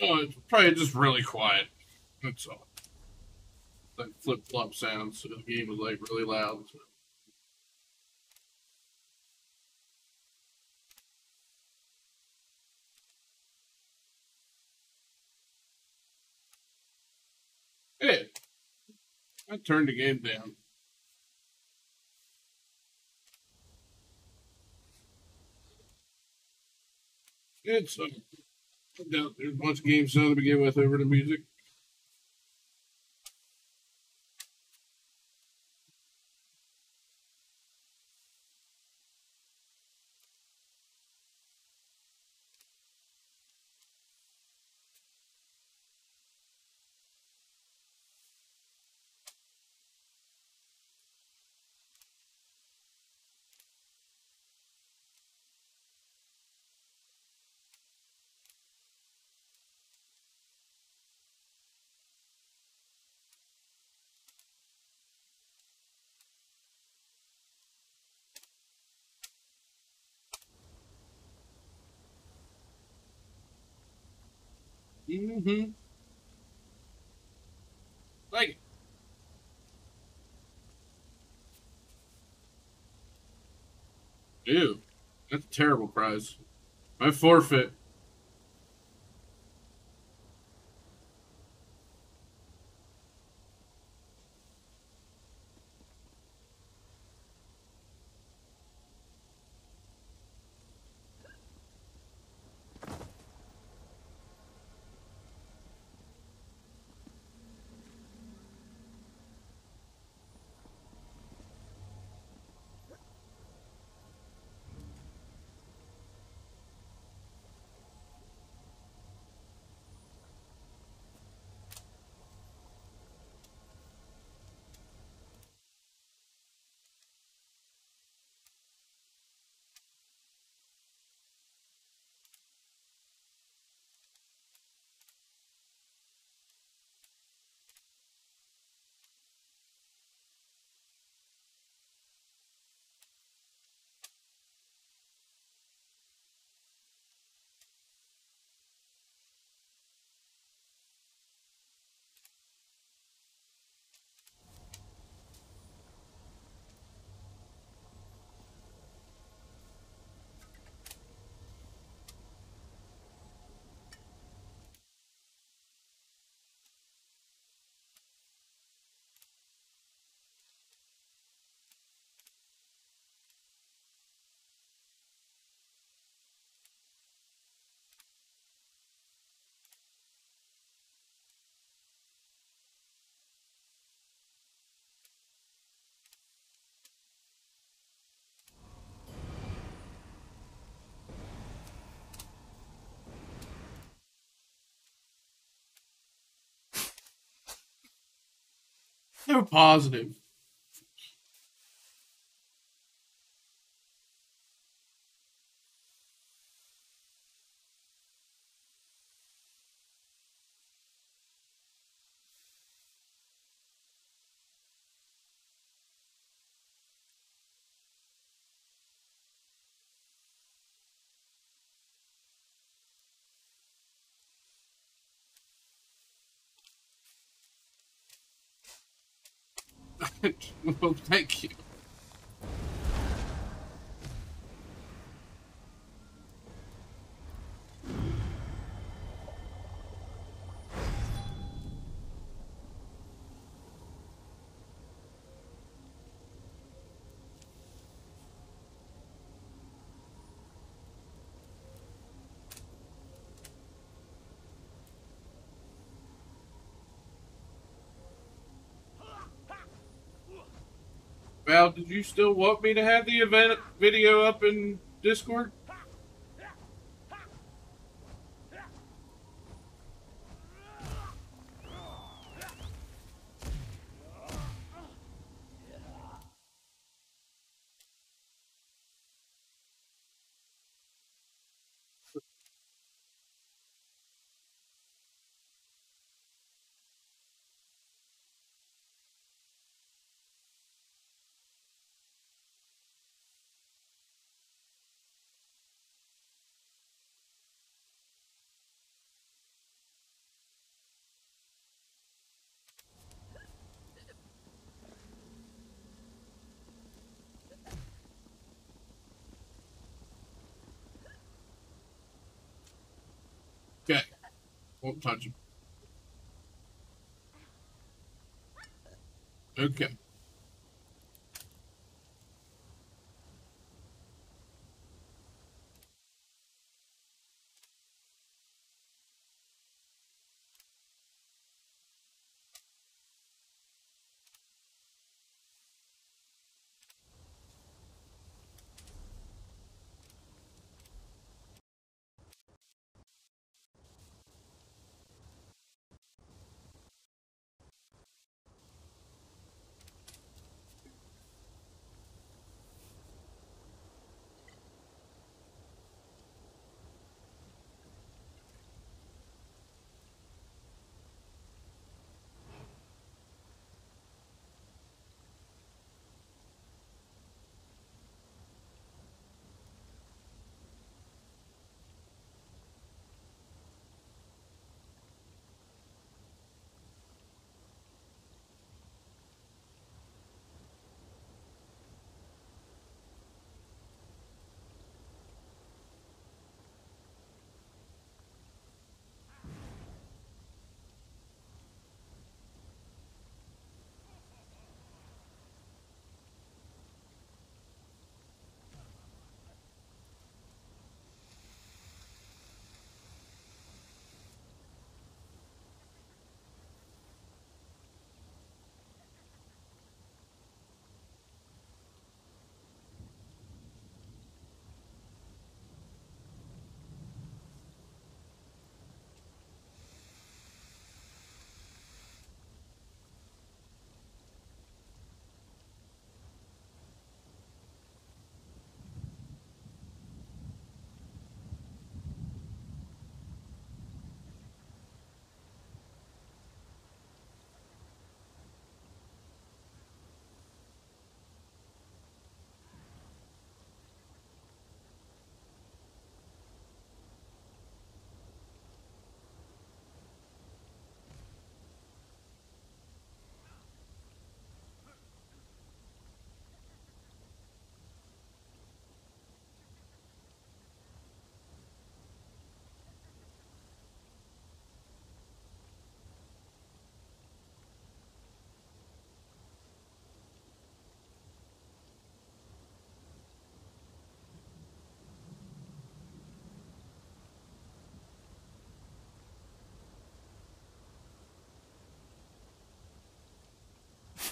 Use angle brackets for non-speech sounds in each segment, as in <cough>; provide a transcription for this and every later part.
Oh, it's probably just really quiet. That's all. Like flip flop sounds. So the game was like really loud. So. Hey, I turned the game down. It's uh, there's a bunch of games done to begin with over the music. Mm-hmm. Like Ew. That's a terrible prize. I forfeit. So positive. <laughs> well, thank you. Did you still want me to have the event video up in Discord? Won't touch him. Okay.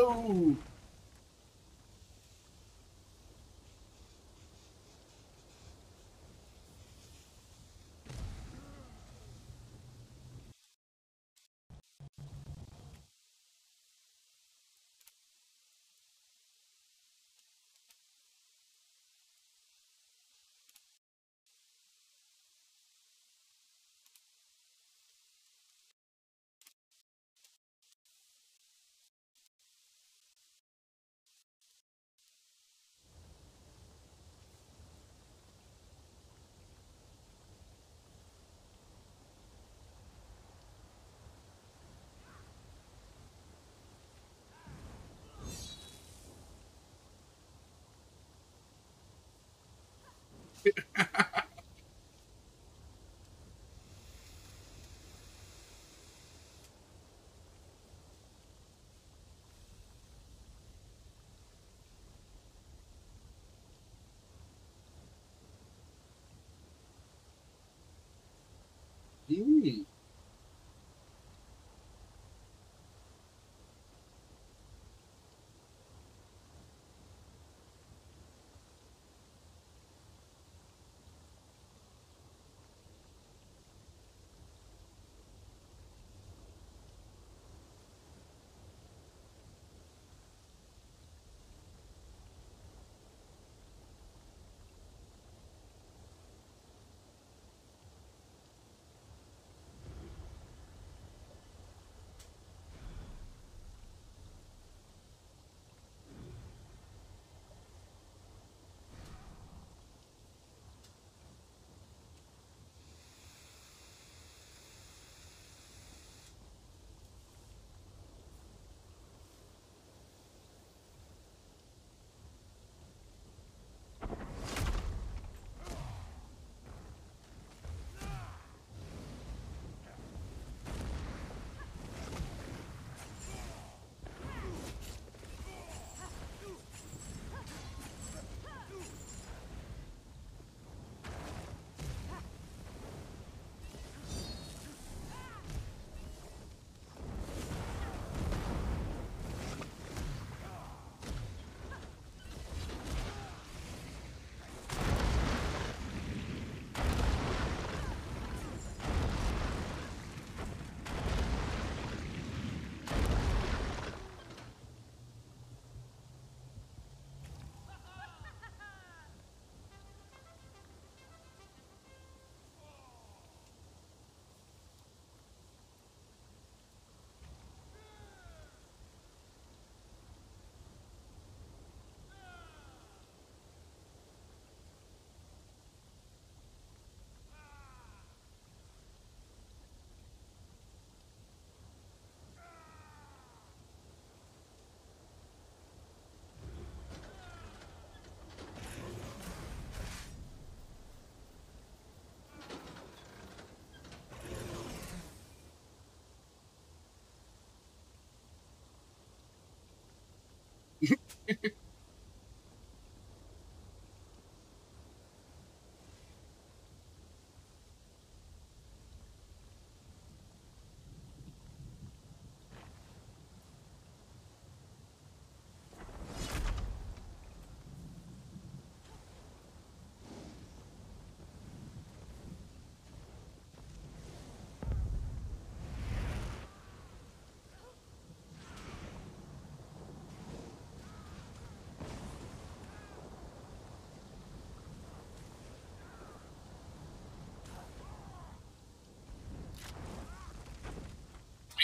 Oh! Go.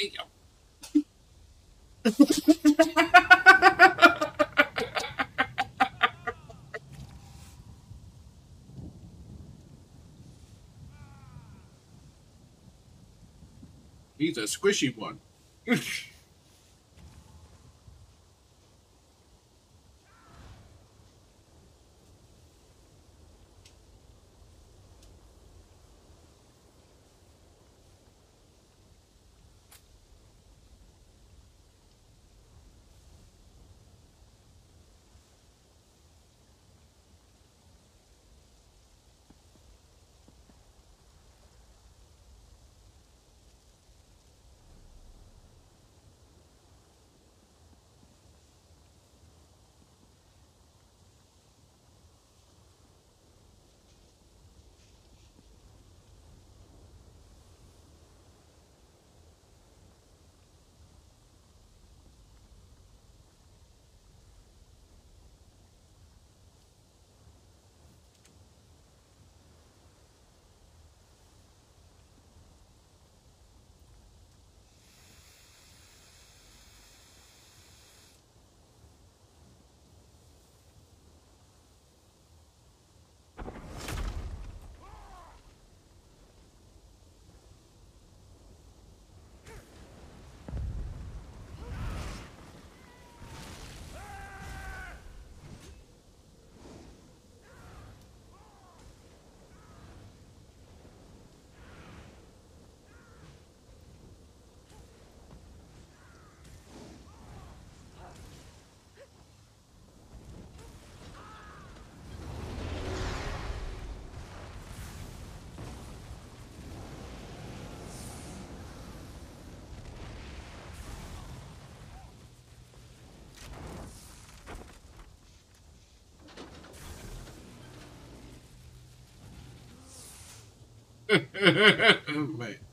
Mm. He's a squishy one. <laughs> <laughs> oh,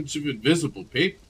Bunch of invisible people.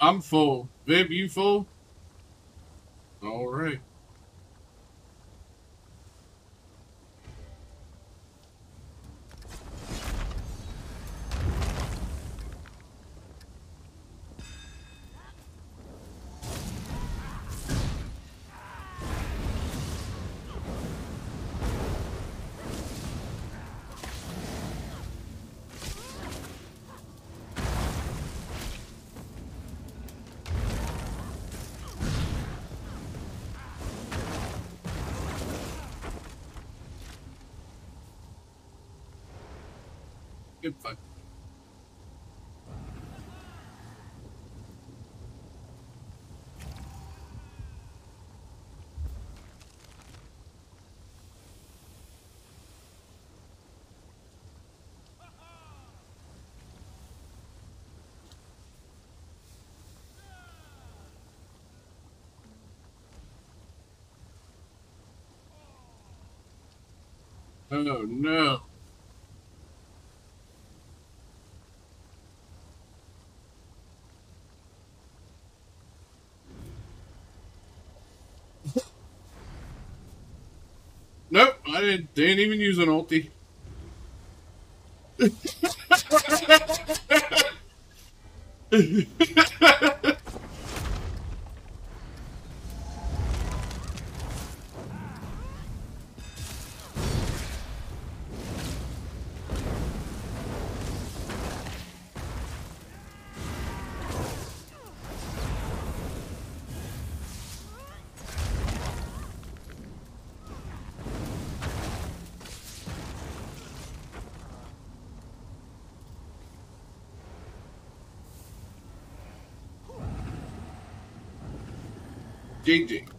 I'm full. Viv, you full? All right. Good fuck. Oh no. Nope, I didn't, didn't even use an ulti. <laughs> GG.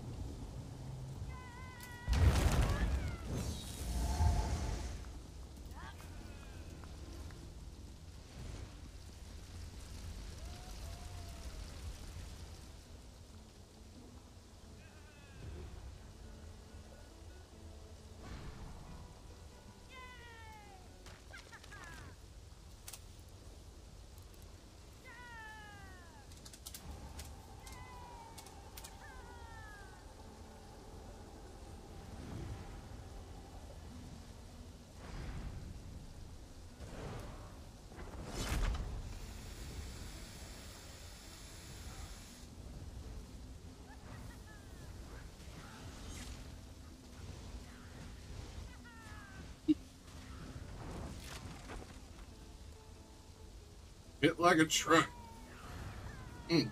Hit like a truck. Mm.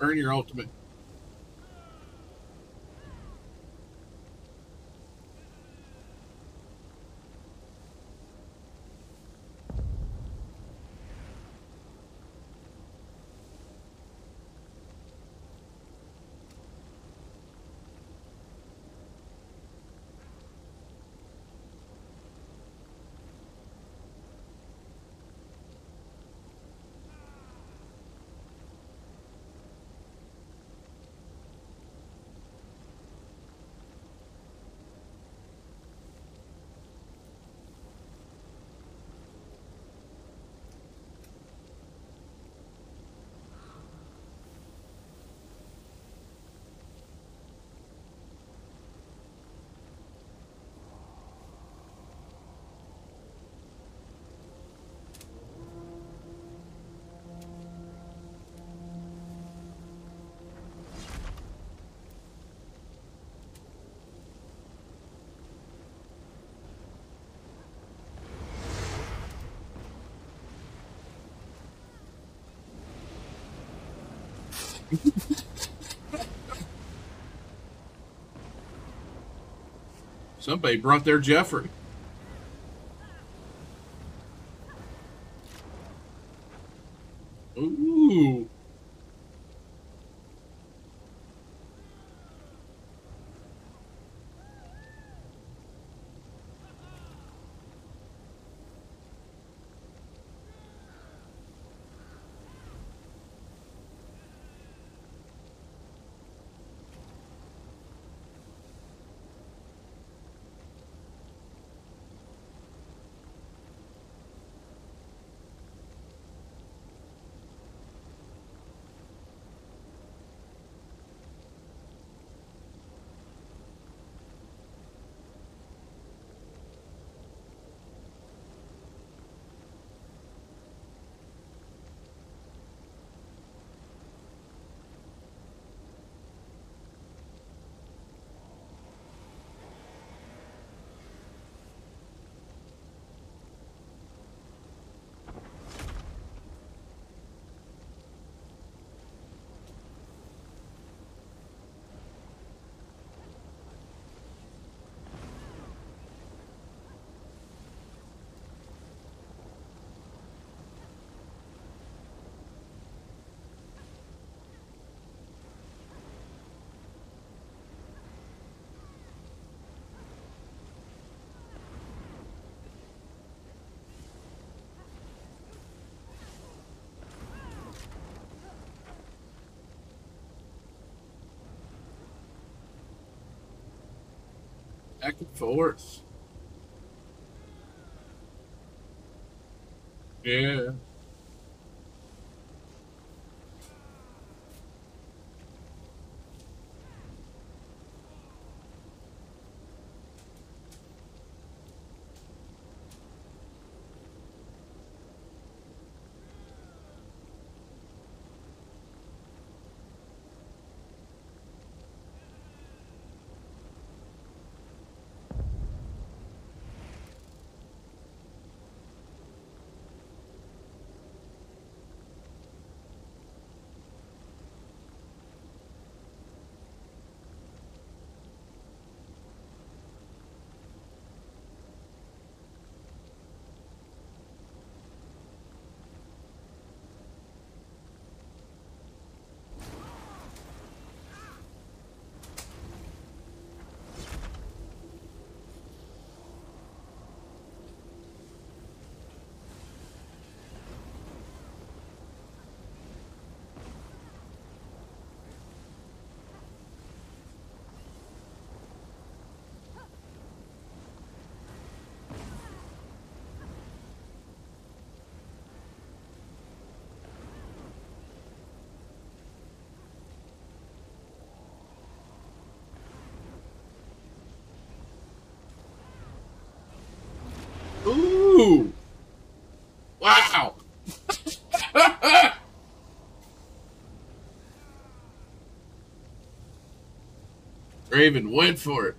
Earn your ultimate. Somebody brought their Jeffrey. Ooh. Back and forth. Yeah. Ooh. Wow. <laughs> Raven went for it.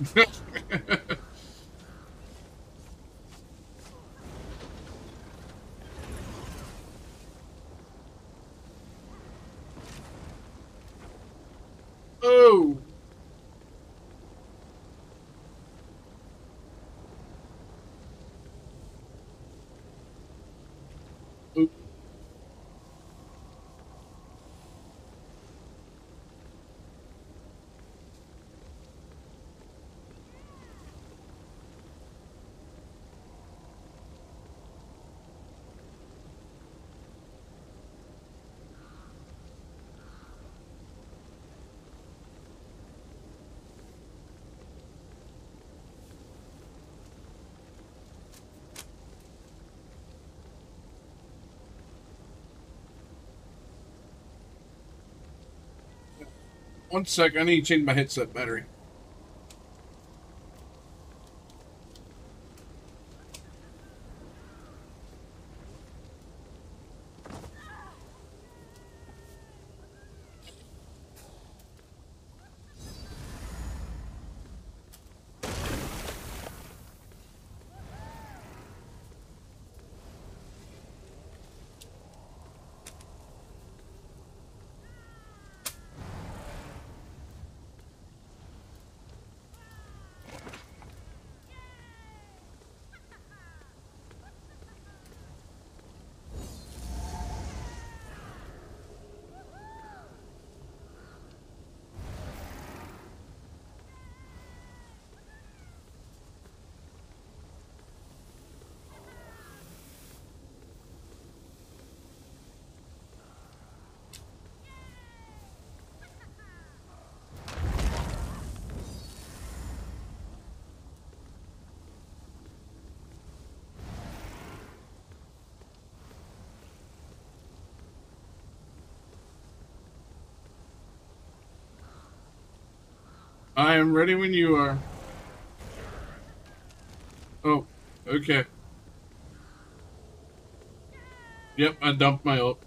<laughs> oh. Oop. One sec, I need to change my headset battery. I am ready when you are. Oh, okay. Yep, I dumped my ult.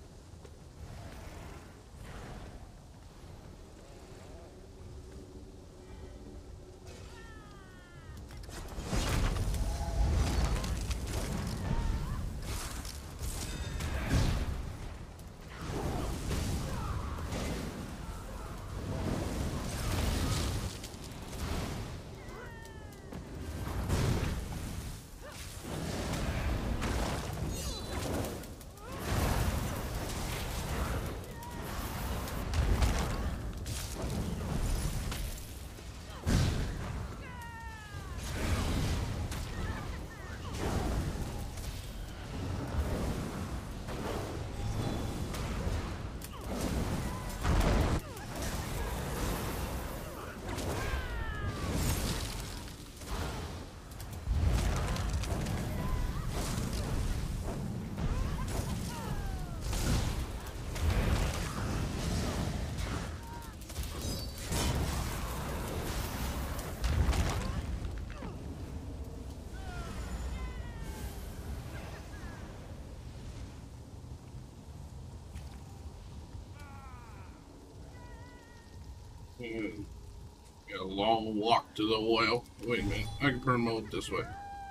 Got a long walk to the oil. Wait a minute. I can promote this way.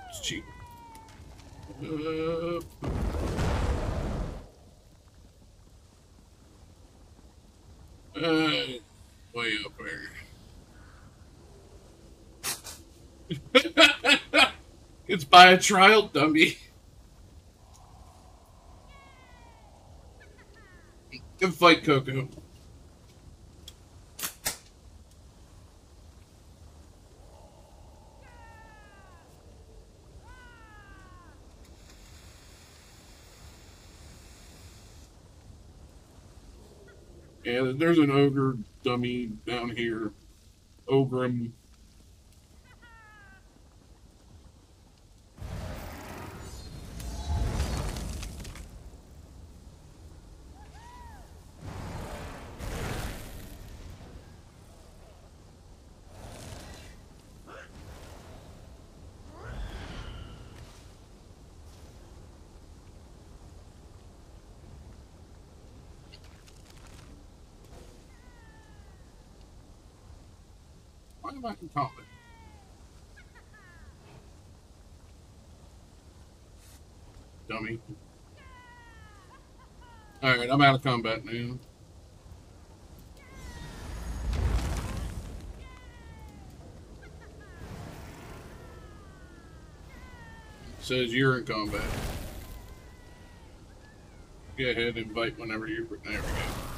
It's cheap. Uh, uh, way up there. <laughs> it's by a trial dummy. Good fight, Coco. Yeah, there's an ogre dummy down here. Ogrim. Dummy. All right, I'm out of combat now. says you're in combat. Go ahead and invite whenever you're... There we go.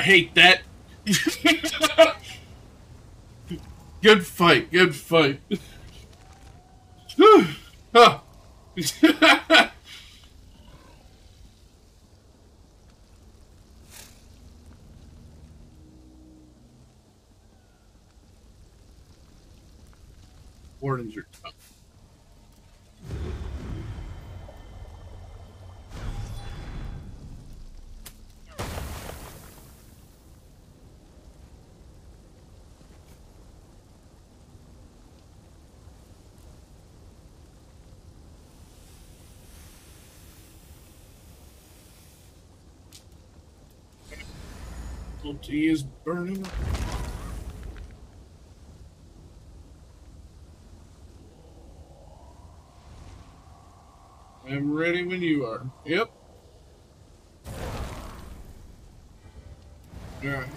I hate that. <laughs> good fight, good fight. Tea is burning. I'm ready when you are. Yep. Alright.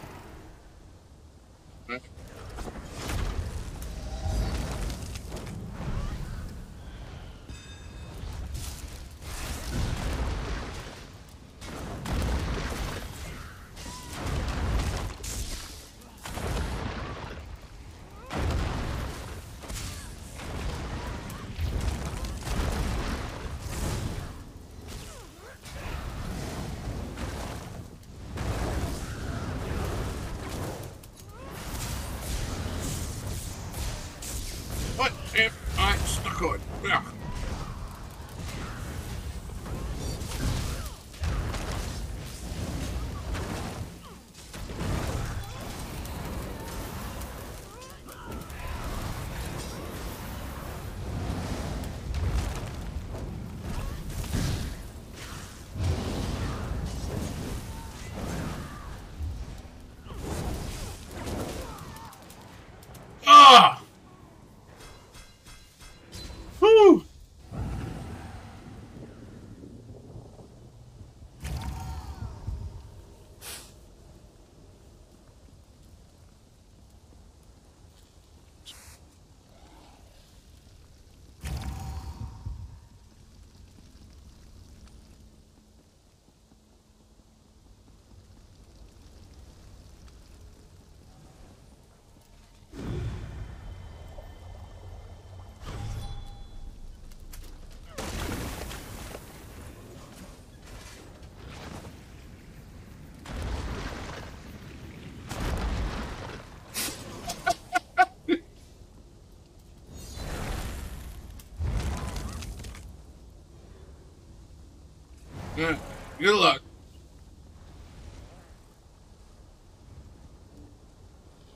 Good luck.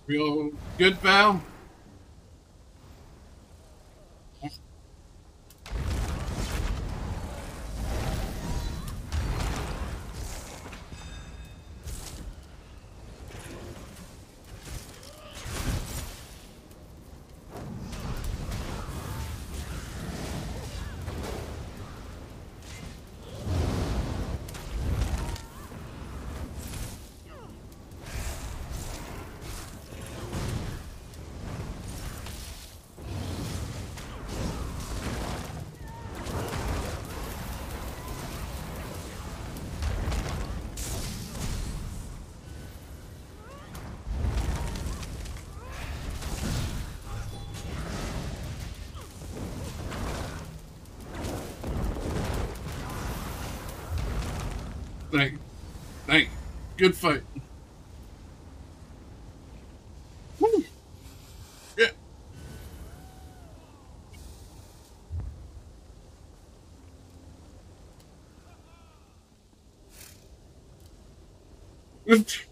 Real good, pal? Good fight. Woo. Yeah. <laughs>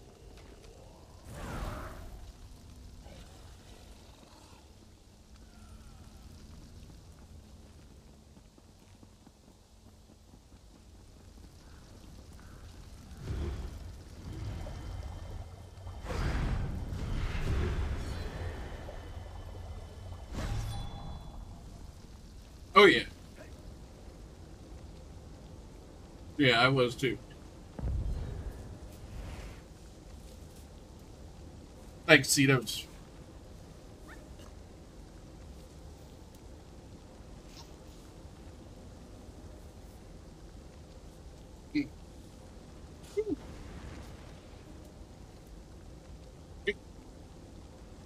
Oh yeah. Yeah, I was too. Thanks, Cetos.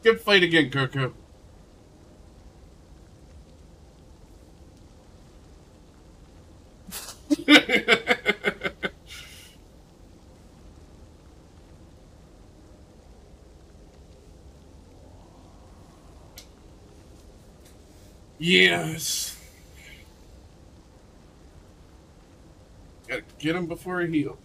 Good fight again, Coco. Yes. Gotta get him before he heals.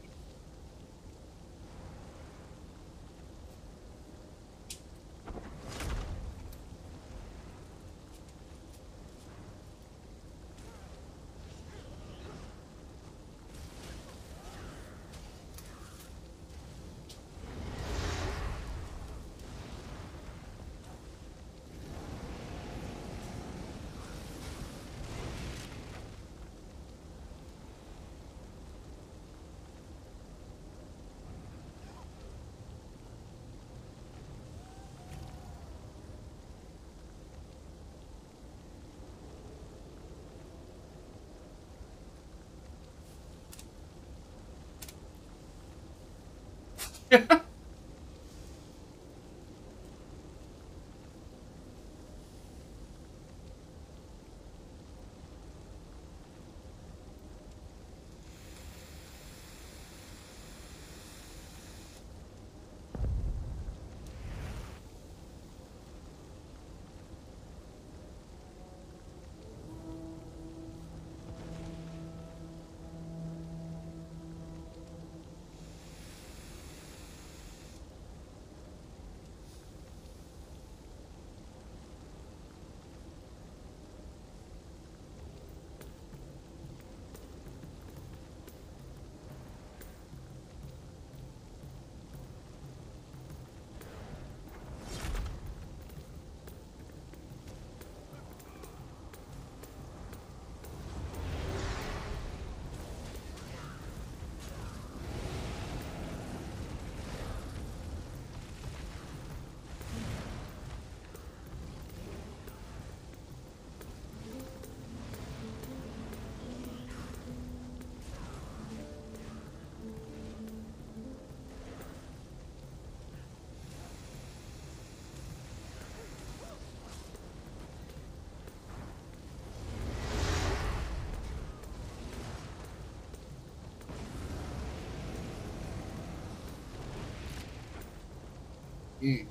Mm.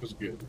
Was good.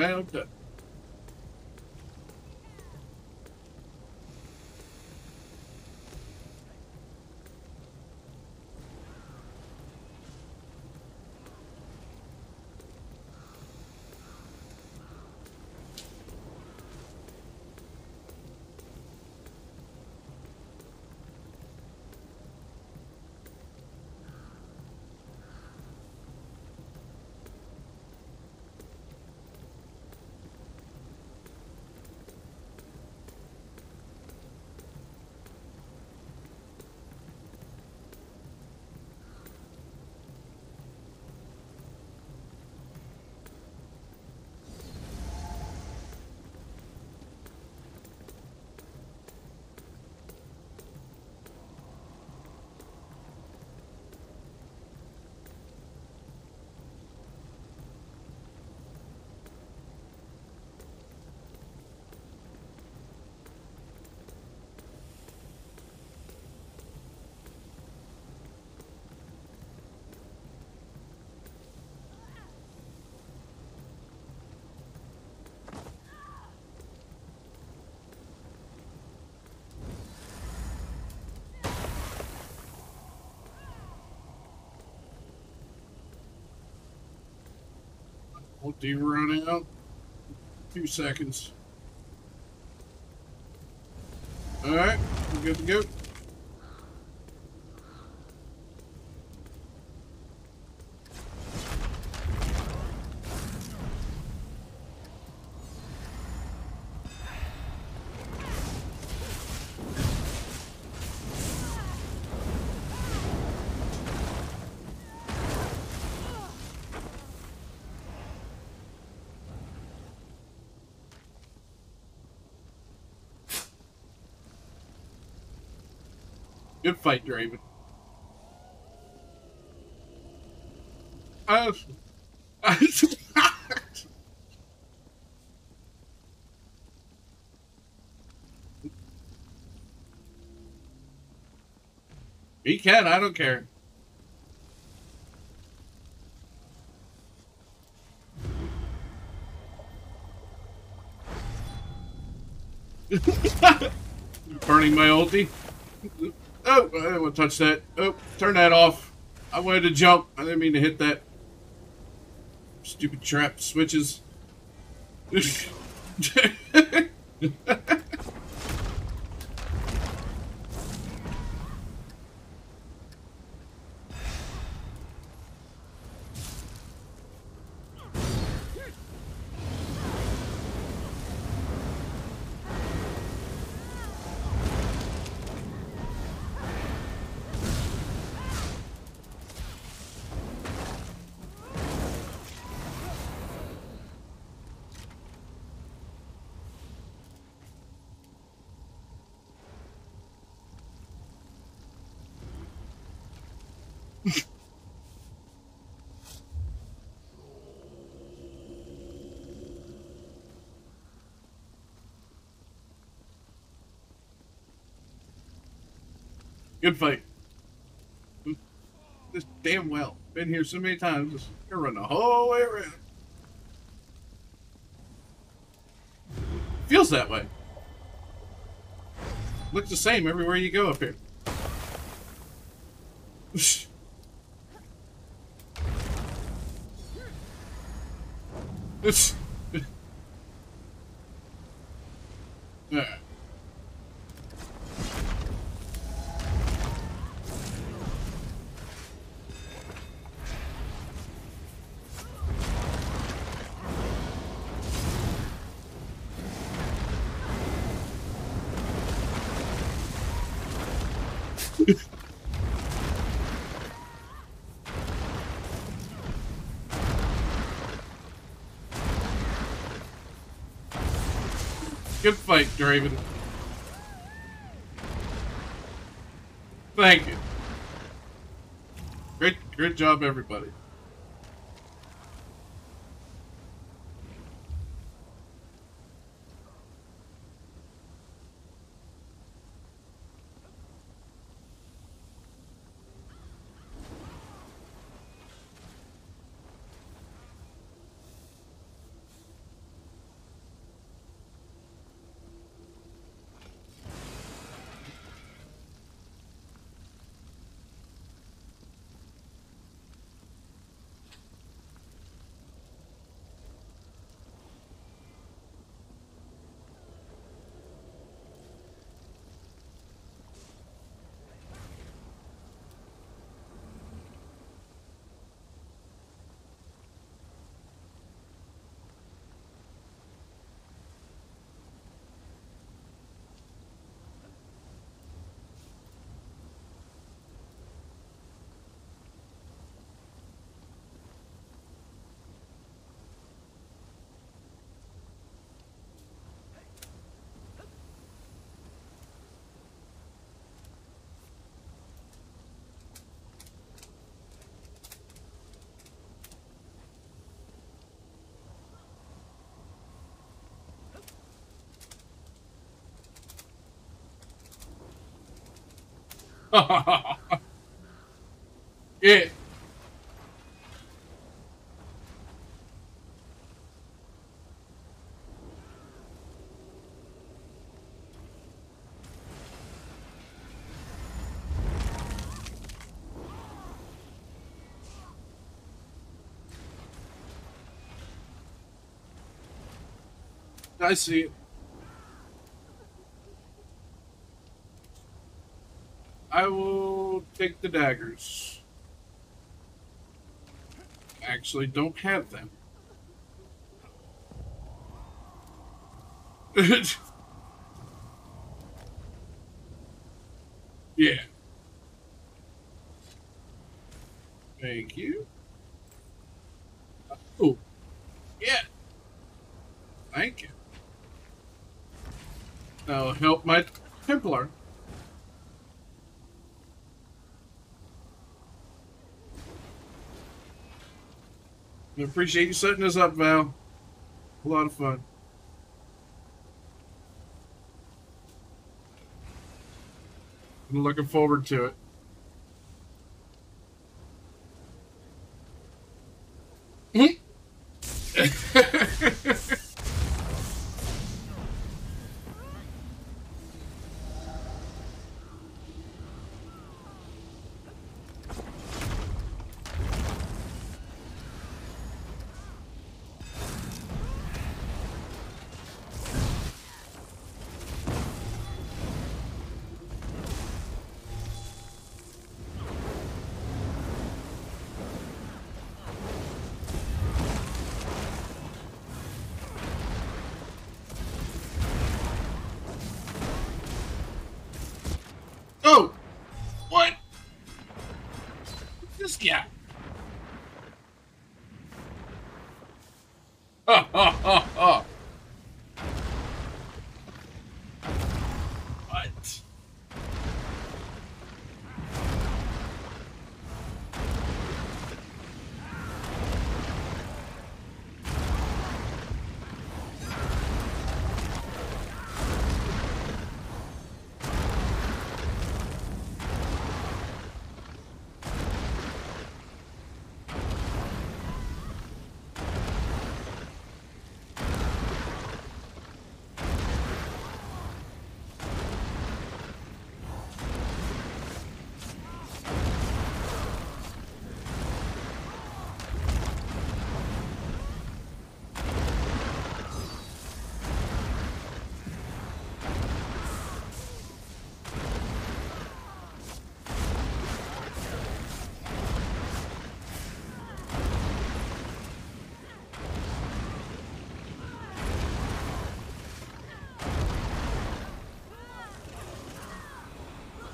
Well done. Multi run out. Few seconds. All right, we're good to go. Good fight, Draven. Uh, <laughs> he can, I don't care. <laughs> Burning my ulti. Oh, I didn't want to touch that. Oh, turn that off. I wanted to jump. I didn't mean to hit that. Stupid trap switches. <laughs> <laughs> Good fight. This damn well. Been here so many times. Just gonna run the whole way around. Feels that way. Looks the same everywhere you go up here. <laughs> It's. Draven. Thank you. Great, great job, everybody. <laughs> yeah. I see it. I will take the daggers. Actually, don't have them. <laughs> yeah. Thank you. Oh. Yeah. Thank you. That'll help my Templar. I appreciate you setting this up, Val. A lot of fun. I'm looking forward to it.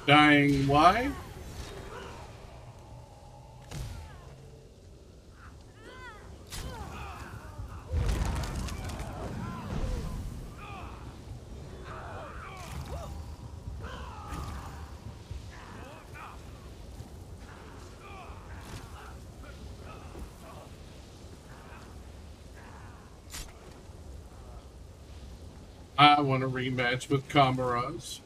Dying why? I want a rematch with Kamaraz.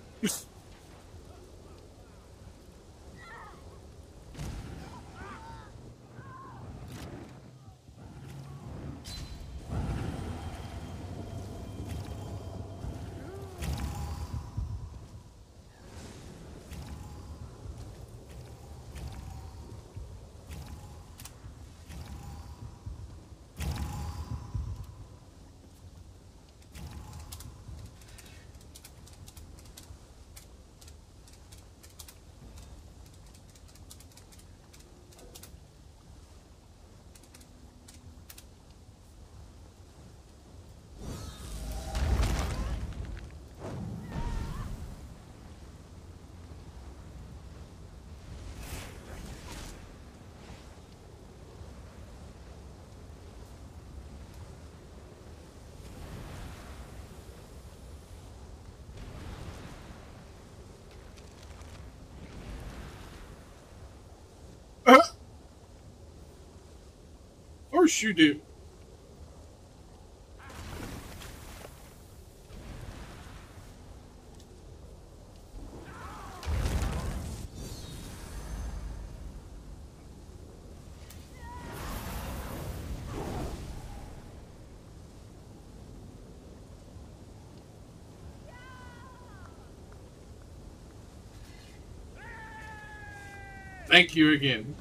Course you do. Thank you again.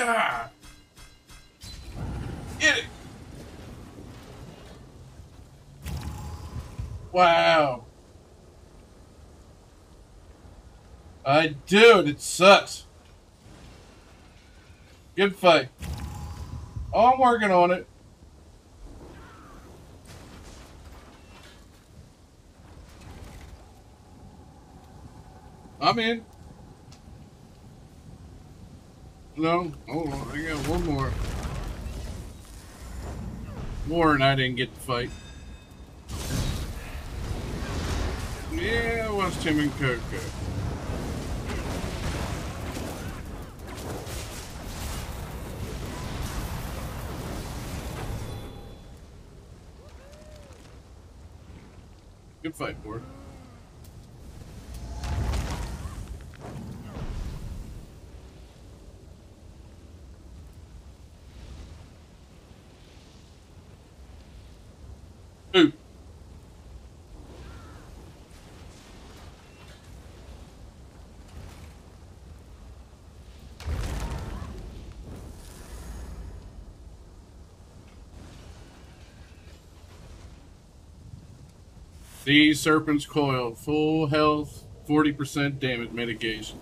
Yeah. Get it. Wow. I dude, it sucks. Good fight. Oh, I'm working on it. I'm in. No, hold on. I got one more. More and I didn't get to fight. Yeah, it was Tim and Coco. Good fight, board. Ooh. The Serpent's Coil, full health, 40% damage mitigation.